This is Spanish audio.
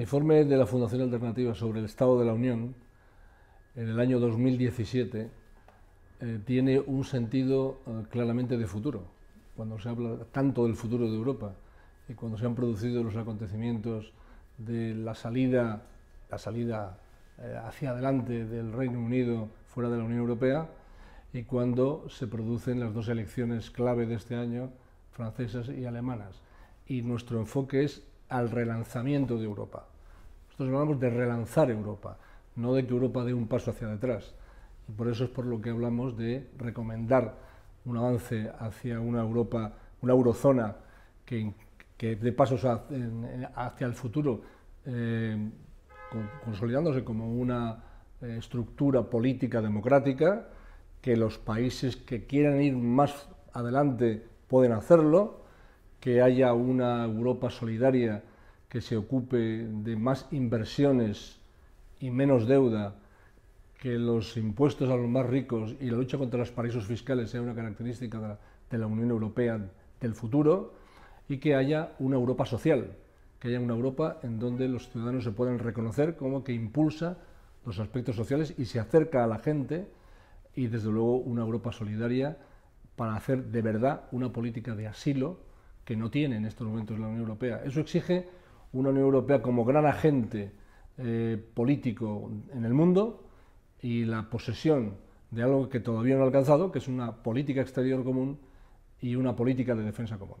El informe de la Fundación Alternativa sobre el Estado de la Unión en el año 2017 eh, tiene un sentido eh, claramente de futuro. Cuando se habla tanto del futuro de Europa y cuando se han producido los acontecimientos de la salida, la salida eh, hacia adelante del Reino Unido fuera de la Unión Europea y cuando se producen las dos elecciones clave de este año, francesas y alemanas. Y nuestro enfoque es al relanzamiento de Europa. Nosotros hablamos de relanzar Europa, no de que Europa dé un paso hacia detrás. Y por eso es por lo que hablamos de recomendar un avance hacia una Europa, una eurozona que, que dé pasos hacia el futuro, eh, consolidándose como una eh, estructura política democrática, que los países que quieran ir más adelante pueden hacerlo, que haya una Europa solidaria que se ocupe de más inversiones y menos deuda, que los impuestos a los más ricos y la lucha contra los paraísos fiscales sea una característica de la Unión Europea del futuro y que haya una Europa social, que haya una Europa en donde los ciudadanos se puedan reconocer como que impulsa los aspectos sociales y se acerca a la gente y desde luego una Europa solidaria para hacer de verdad una política de asilo que no tiene en estos momentos la Unión Europea. Eso exige una Unión Europea como gran agente eh, político en el mundo y la posesión de algo que todavía no ha alcanzado, que es una política exterior común y una política de defensa común.